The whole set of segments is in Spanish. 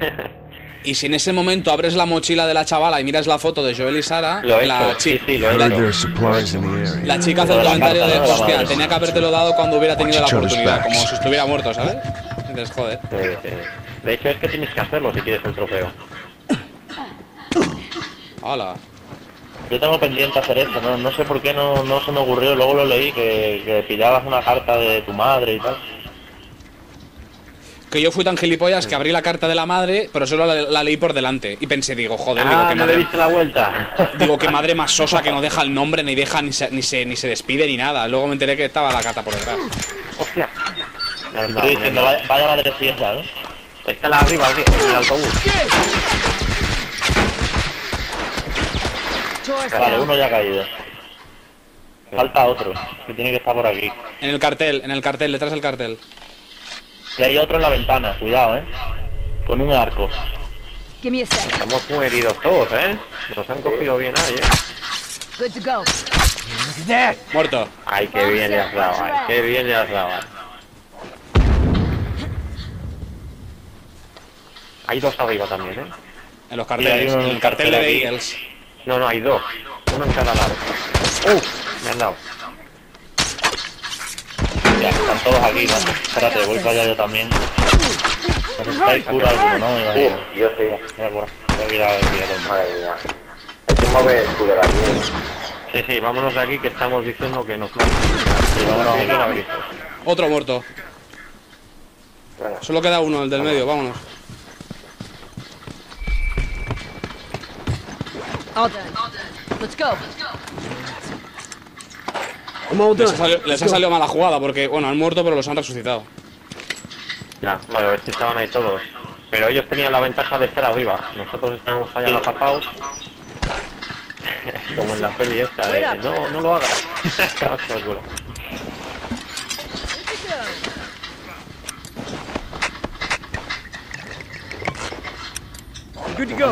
Y si en ese momento abres la mochila de la chavala y miras la foto de Joel y Sara, Lo la, hecho, chi- sí, sí, lo he la- chica hace el comentario de, hostia, tenía que habértelo dado cuando hubiera tenido la oportunidad, como si estuviera muerto, ¿sabes? Entonces, joder. Sí, sí. De hecho, es que tienes que hacerlo si quieres el trofeo. Hala. Yo tengo pendiente hacer esto, no, no sé por qué no, no se me ocurrió, luego lo leí, que, que pillabas una carta de tu madre y tal. Que yo fui tan gilipollas que abrí la carta de la madre, pero solo la, la leí por delante. Y pensé, digo, joder, digo, Ah, que no le madre, viste la vuelta. digo, qué madre más sosa que no deja el nombre, ni deja, ni se, ni se, ni se despide, ni nada. Luego me enteré que estaba la carta por detrás. Hostia. Me estoy diciendo, vaya, vaya madre fiesta, ¿no? Está la arriba, arriba, en el autobús. Vale, uno ya ha caído. Falta otro, que tiene que estar por aquí. En el cartel, en el cartel, detrás del cartel. Y hay otro en la ventana, cuidado, eh. Con un arco. Estamos muy heridos todos, eh. Nos han cogido bien ahí, eh. Good to go. Muerto. Ay, qué bien le has dado, ay, qué bien le has dado. ay. Hay dos arriba también, eh. En los carteles. en el el cartel de. Eagles. No, no, hay dos. Uno en cada lado. ¡Uh! Me han dado. Están todos aquí, ¿no? Espérate, voy para allá yo también. Cura alguno, ¿no? Me imagino. yo sí. Mira, voy a ir a ver. Madre mía. Hay que mover el culo de aquí. Sí, sí, vámonos de aquí que estamos diciendo que nos matan. Sí, vámonos de aquí. Otro muerto. Bueno. Solo queda uno, el del medio, vámonos. All done. Let's go. Les ha, salido, les ha salido mala jugada porque, bueno, han muerto pero los han resucitado. Ya, vale, a ver si estaban ahí todos. Pero ellos tenían la ventaja de estar arriba. Nosotros estamos allá agazapados. Como en la peli esta de, no, no lo hagas.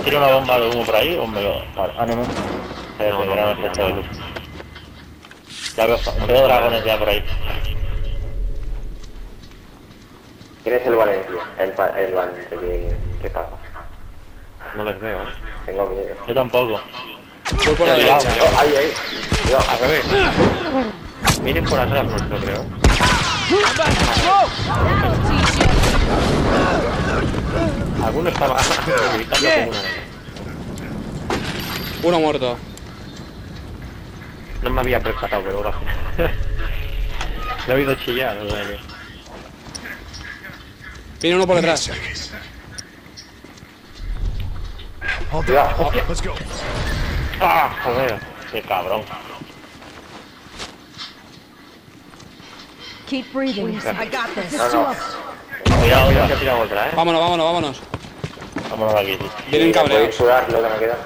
¿Tiro una bomba de humo por ahí o me lo...? Vale. Ah, no, no. No, no, que no, me no, estoy no. luz. Ya veo, veo dragones ya por ahí. ¿Quién es el Valencia? El, el Valencia que, que pasa. No les veo. ¿eh? Tengo miedo. Yo tampoco. Voy por la derecha. Ahí, ahí. Cuidado. Al revés. Miren por atrás nuestro, creo. Alguno estaba gritando como una... Uno muerto. No me había percatado, pero gracias. Le he oído chillar, o sea que... Viene uno por detrás. Cuidado. Let's go. ¡Ah, joder! ¡Qué cabrón! Keep breathing. I got this. No, no. Cuidado, ya se ha tirado otra, ¿eh? Vámonos, vámonos, vámonos. Vámonos de aquí, sí. Vienen cabreados. sudar lo que me queda.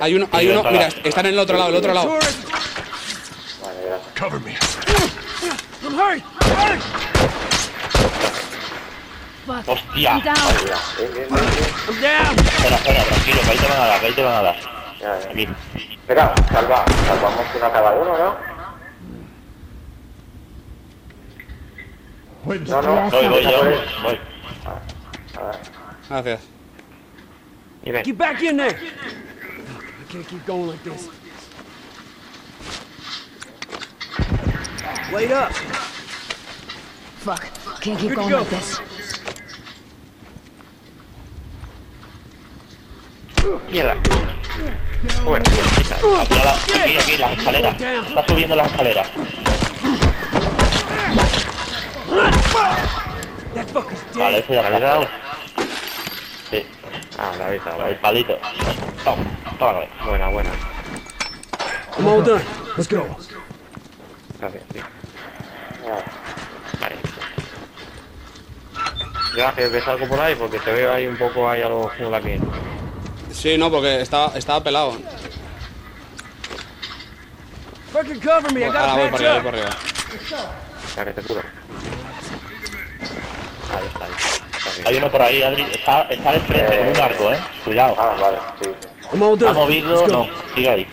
Hay uno, hay uno, mira, están en el otro lado, el otro lado. Vale, gracias. Cover me. ¡Hostia! Espera, espera, tranquilo, que ahí te van a dar, que ahí te van a dar. Aquí. Espera, salva, salvamos una cada uno, ¿no? No, no. Voy, voy yo, voy. a ver. Gracias. Y ven. Get back in there! Can't keep going like this. Wait up! Fuck. Can't keep Good going go. like this. Mierda. Bueno, chica, aquí, la- aquí, aquí, las escaleras. Está subiendo las escaleras. Vale, ese ya me he dado. Sí. Ah, la habéis dado, el palito. Toma, toma, buena, buena. I'm all done. Let's go. Gracias, tío. Vale. Gracias, ves algo por ahí porque te veo ahí un poco ahí a los aquí. Sí, no, porque estaba, estaba pelado. Fucking cover me. I Ahora voy por arriba, voy por arriba. Ya que te curo. Ahí está, ahí. Hay uno por ahí, Adri. Está, está de frente con un arco, eh. Cuidado. Ah, vale, sí. Sí. I'm all ¿Ha movido? No. Sigue ahí.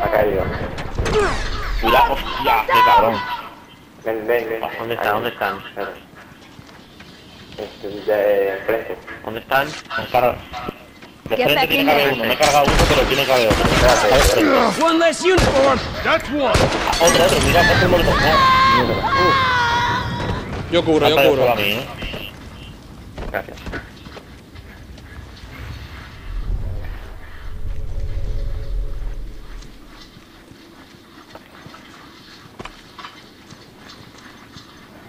Ha caído. Cuidado. Hostia, qué cabrón. Ven, ven, ven. ¿Dónde están? ¿Dónde están? Espera. Es de enfrente. ¿Dónde están? Cargado. De frente tiene que haber uno. Me he cargado uno, pero tiene que haber otro. Espérate, A One less uniform. That's one. Otro, otro, mira, este es. Uf, Yo cubro, yo cubro. a ¿eh? Gracias.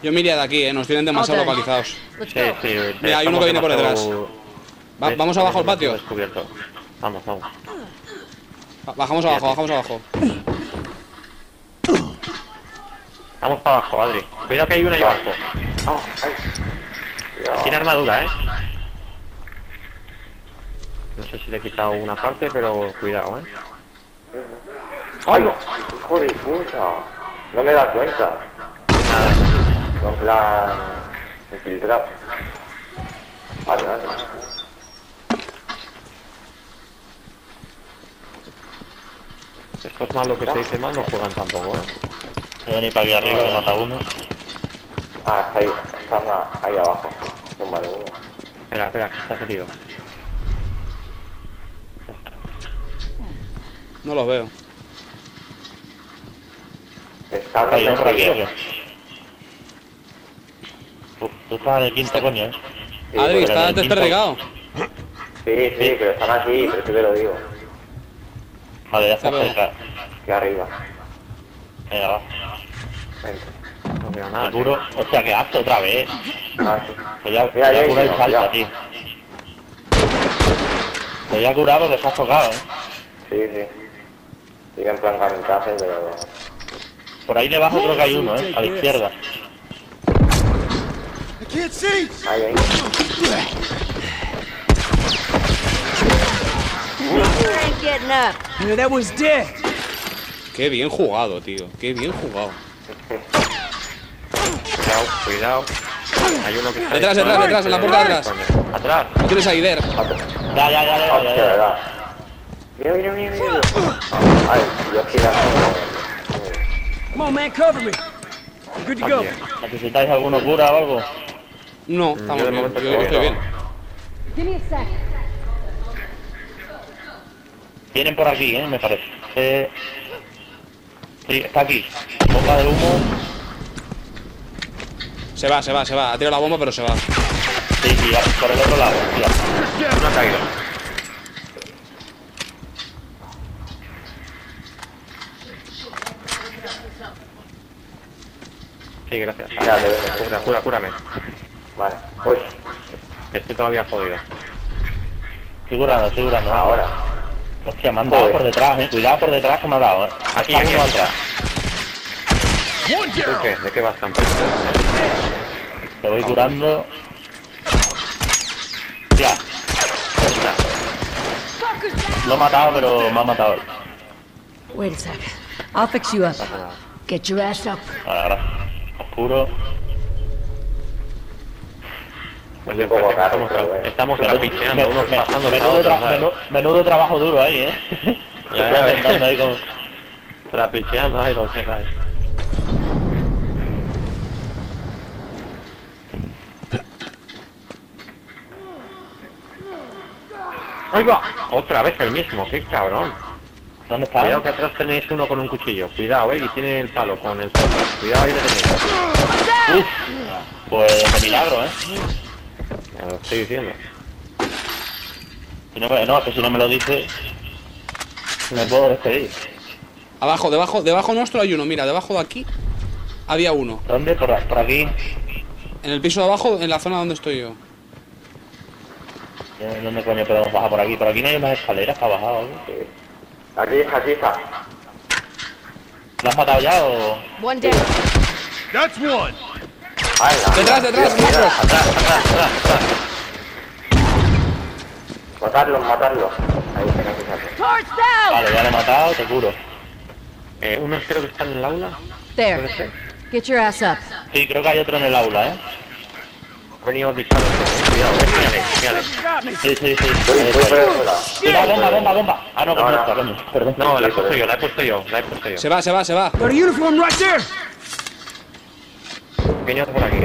Yo me iría de aquí, eh. Nos tienen demasiado localizados. Sí, sí. Mira, hay uno que viene por detrás. demasiado- Va- ¿Ves? vamos abajo al patio. Descubierto. Vamos, vamos. Ba- Bajamos abajo, bajamos abajo. Vamos para abajo, Adri. Cuidado que hay uno ahí abajo. Cuidado. Tiene armadura, ¿eh? No sé si le he quitado una parte, pero cuidado, ¿eh? ¡Ay! ¡Hijo de puta! No me das cuenta. Con plan... infiltrado. Vale, vale. Estos malos que se dicen mal no juegan tampoco, ¿eh? Venir para aquí arriba, que mata uno. Ah, está ahí. Están a- ahí abajo. Un vale uno. Espera, espera, que está herido. No los veo. Está ahí, aquí. Tú estás en el quinto, coño, ¿eh? Sí, Adri, estás desperdigado. Sí, sí, pero están aquí, pero sí te lo digo. Vale, ya está cerca. Aquí arriba. Venga, va. Venga. No veo nada. Seguro. Hostia, que asco otra vez. Ah, sí. Ya, Mira, ya ya, cura y ya, salta, ya. tío. Pues ya curado porque se ha tocado, ¿eh? Sí, sí. Sigue en plan kamikaze, pero... Por ahí debajo creo que hay uno, ¿eh? A la izquierda. I can't see. Ahí, ahí. You ain't getting up. Yeah, that was dead. Qué bien jugado, tío. Qué bien jugado. Cuidado, cuidado. Hay uno que está Detrás, detrás, detrás, en la puerta de atrás. Atrás. ¿No tienes a Ider? Ya, ya, ya, ya. Mira, mira, mira, mira. Ay, yo. Come on, man, cover me. I'm good to go. ¿Necesitáis alguna cura o algo? No, yo estamos bien. momento Yo estoy estoy bien. bien. Give me a sec. Vienen por aquí, ¿eh? Me parece. Eh... Sí, está aquí. Bomba de humo. Se va, se va, se va. Ha tirado la bomba, pero se va. Sí, sí, por el otro lado. Ya. No ha caído. Sí, gracias. Ya, cura, cúrame. Vale. Uy, Estoy todavía jodido. Estoy curando, estoy curando. ahora. Hostia, me han dado Joder. por detrás, eh. Cuidado por detrás que me ha dado, eh. Aquí, Aquí, atrás. Down. qué? ¿De qué vas tan Te voy curando. Ya. Lo he matado, pero me ha matado él. Wait a sec. I'll fix you up. Get your ass up. Ahora, ahora. Oscuro. Es un poco raro, estamos, estamos trapicheando, unos pasando de menudo tra- menudo- trabajo duro ahí, ¿eh? Ya, ya, ahí con... Trapicheando ahí, con cejas ahí. ¡Ahí va! Otra vez el mismo, qué cabrón. ¿Dónde está? Cuidado que atrás tenéis uno con un cuchillo. Cuidado, eh, y tiene el palo con el palo. Cuidado, ahí le tenéis. Uf, pues de milagro, eh. Lo estoy diciendo. Si no, me- no, que si no me lo dice, me puedo despedir. Abajo, debajo, debajo nuestro hay uno. Mira, debajo de aquí había uno. ¿Dónde? Por, por aquí. En el piso de abajo, en la zona donde estoy yo. ¿Dónde coño podemos bajar? Por aquí. Por aquí no hay unas escaleras para bajar o algo. Aquí, aquí está. ¿Lo has matado ya o...? One down. That's one. Detrás, detrás. Marcos. Atrás, atrás, atrás, atrás. Matarlo, matarlo. Ahí, tenés que hacer. Torch down. Vale, ya lo he matado, te curo. Eh, uno creo que está en el aula. There. Get your ass up. Sí, creo que hay otro en el aula, ¿eh? Venimos disparando. Cuidado, eh. Sí, sí, sí. Lado. Mira, bomba, bomba, bomba. Ah, no, No, coño, no. coño. Perdón. No, la he puesto yo, la he puesto yo, la he puesto yo. Se va, se va, se va. Got a uniform right there. Pequeño por aquí.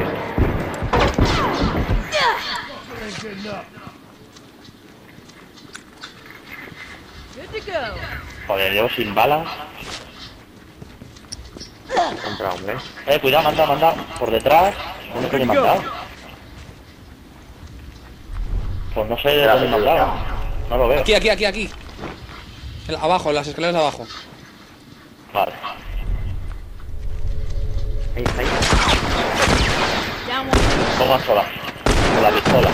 Joder, llevo sin balas. Compra, hombre. Eh, cuidado, manda, manda. Por detrás. ¿Dónde coño me han dado? Pues no sé de dónde me han dado. No lo veo. Aquí, aquí, aquí, aquí. El- abajo, en las escaleras de abajo. Vale. Ahí, ahí. Down one. Pongo a sola. Con la pistola.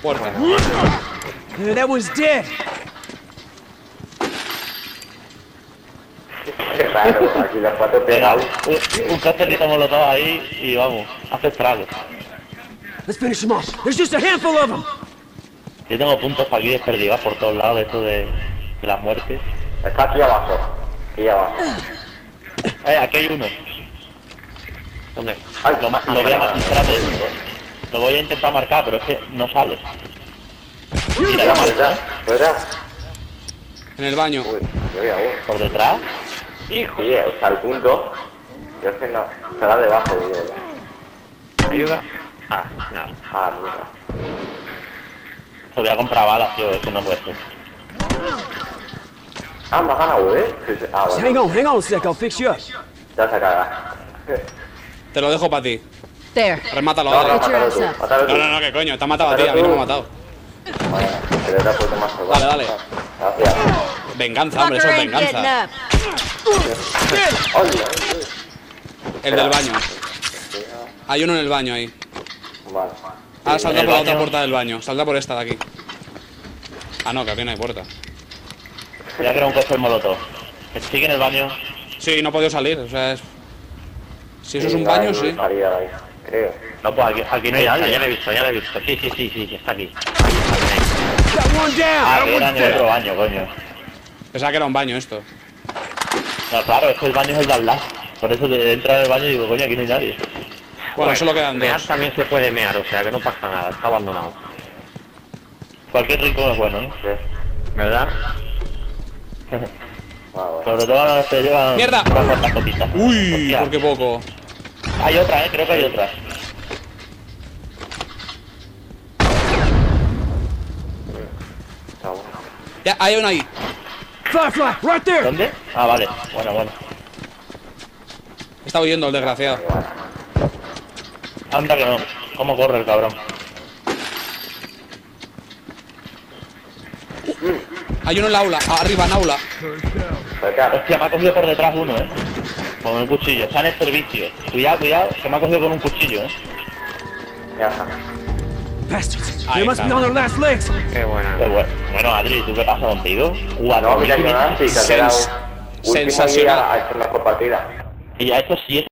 Puerta. Uh, that one's dead. Qué raro, aquí los cuatro pegados. un, un costelito molotov ahí y vamos. Hace estragos. Let's finish them off. There's just a handful of them. Yo tengo puntos aquí desperdigados por todos lados de esto de, de las muertes. Está aquí abajo. Aquí abajo. Eh, aquí hay uno. ¿Dónde? Ay, Lo, ma- lo voy a espérate. Lo voy a intentar marcar, pero es que no sale. Mira, la marca. En el baño. Uy, yo voy a uno. Por detrás. Hijo. Sí, está al punto. Yo es que no. Estará debajo, digo. ¿Ayuda? Ah, no. Ah, mira. Te voy a comprar balas, tío. Eso no puede ser. Ah, me has ganado, ¿eh? Ah, Hang bueno. on, hang on a sec. I'll fix you up. Ya se caga. Te lo dejo para ti. There. Remátalo, No, no. No, no, no, que coño, te ha matado a ti, a mí no me ha matado. He Dale, dale. Venganza, hombre, eso es venganza. El del baño. Hay uno en el baño ahí. Vale. Ahora salta por la otra puerta del baño. Salta por esta de aquí. Ah, no, que aquí no hay puerta. Voy a crear un coche molotov. Sigue en el baño. Sí, no ha podido salir, o sea, es... Si eso es un no baño, sí. ahí, Creo. No, pues aquí, aquí no hay nadie. ya lo he visto, ya lo he visto. Sí, sí, sí, sí, sí, está aquí. Ah, That que era one's en el otro baño, coño. Pensaba que era un baño esto. No, claro, es que el baño es el de al lado. Por eso de entrar en el baño y digo, coño, aquí no hay nadie. Bueno, solo quedan Mear dos. también se puede mear, o sea que no pasa nada, está abandonado. Cualquier rincón es bueno, ¿no? Sí. ¿Verdad? Sobre todo ahora se llevan ¡Mierda! Uy, Hostia. por qué poco. Hay otra, eh, creo que hay otra. Ya, hay uno ahí. Firefly, right there. ¿Dónde? Ah, vale. Bueno, bueno. Está huyendo el desgraciado. Anda que no. ¿Cómo corre el cabrón? Hay uno en la aula, arriba en aula. Cerca. Hostia, me ha cogido por detrás uno, eh. Con un cuchillo. Está en el servicio. Cuidado, cuidado, que me ha cogido con un cuchillo, eh. Ya está. Bastards. They must be on their last legs. Qué buena. Qué bueno. Bueno, Adri, ¿tú qué pasa contigo? Guau, No, mira sí, que ha quedado Sens- último sensacional. día a hacer mejor partida. Y ya hecho siete